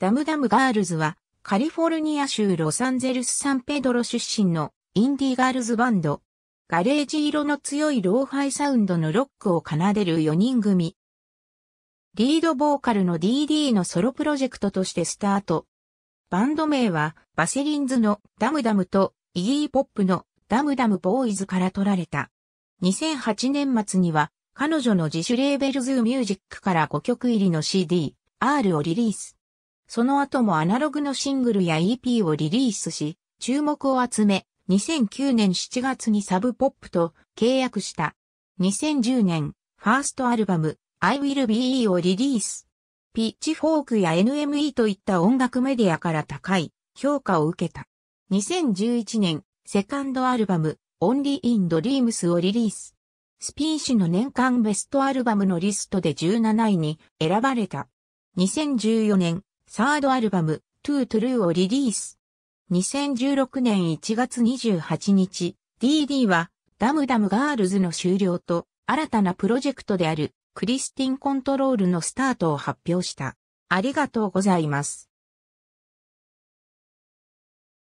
ダムダムガールズはカリフォルニア州ロサンゼルスサンペドロ出身のインディーガールズバンド。ガレージ色の強いローファイサウンドのロックを奏でる4人組。リードボーカルの DD のソロプロジェクトとしてスタート。バンド名はバセリンズのダムダムとイギーポップのダムダムボーイズから取られた。2008年末には彼女の自主レーベルズーミュージックから5曲入りの CD-R をリリース。その後もアナログのシングルや EP をリリースし、注目を集め、2009年7月にサブポップと契約した。2010年、ファーストアルバム、I Will Be をリリース。ピッチフォークや NME といった音楽メディアから高い評価を受けた。2011年、セカンドアルバム、Only in Dreams をリリース。スピーシの年間ベストアルバムのリストで17位に選ばれた。2014年、サードアルバム、トゥートゥルーをリリース。2016年1月28日、DD は、ダムダムガールズの終了と、新たなプロジェクトである、クリスティンコントロールのスタートを発表した。ありがとうございます。